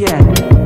Yeah.